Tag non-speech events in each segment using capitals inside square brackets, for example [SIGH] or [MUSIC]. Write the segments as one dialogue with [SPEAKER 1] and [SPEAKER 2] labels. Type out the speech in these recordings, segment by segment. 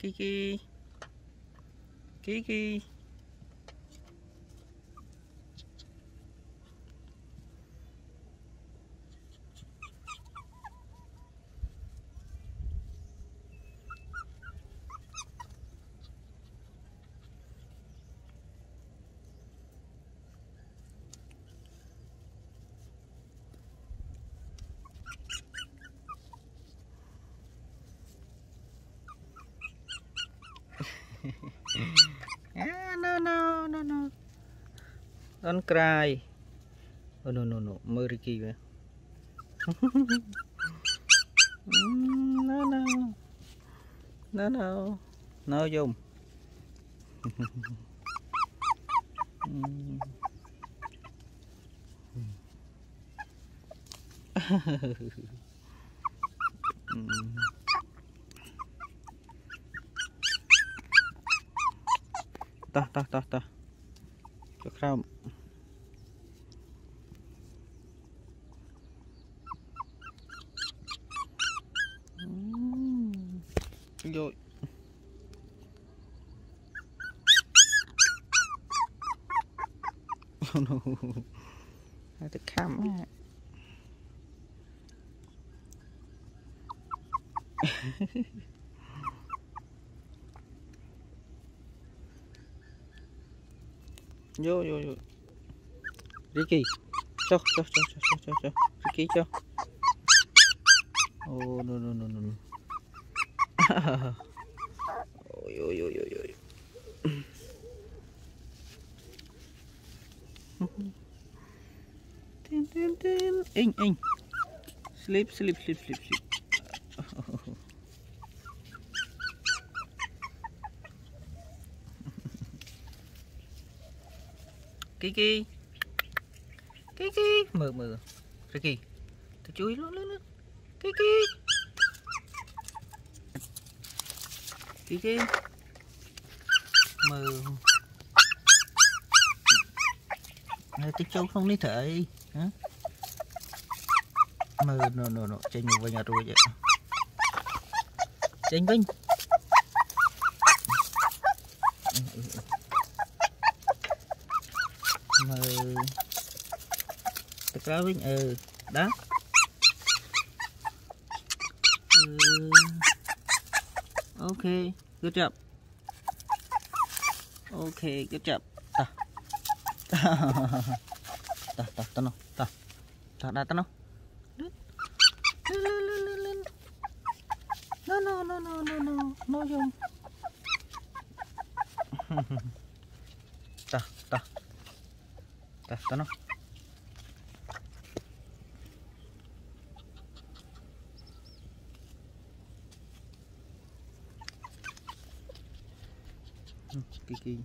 [SPEAKER 1] Kiki. Kiki. Don't cry. Oh, no, no, no. Murky. Ricky vậy. [LAUGHS] no, no. No, no. No, dùng. [LAUGHS] ta ta ta ta cho khram rồi oh no. Ricky cho cho cho cho Yo yo yo. Ricky. Toch, toch, toch, toch, toch. Ricky, toch. Oh, no, no, no, no, no. Oei, oei, oei, oei, oei. Tin, tin, tin. Eng, eng. Sleep, sleep, sleep, sleep, sleep. Kiki Kiki mờ mờ. Kiki tôi chui luôn luôn luôn Kiki Kiki mờ. Này tôi châu không đi thể. Hả? Mờ no no no tranh một nhà rồi vậy. Tranh vinh thật ra với ừ đó. Ừ. ok, good job. Ok, good job. Ta [LAUGHS] ta ta ta nó ta ta ta ta nó no no no no no no no dùng [LAUGHS] ta ta ta ta nó 끼끼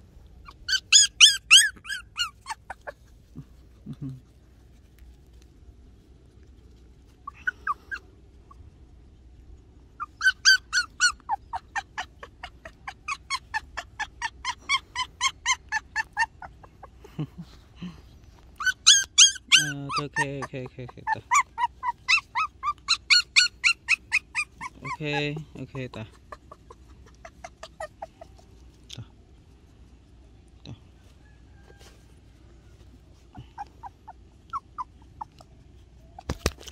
[SPEAKER 1] 오케이 오케이 오케이 오케이 오케이 오케이 오케이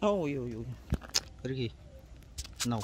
[SPEAKER 1] oh yo yo pergi no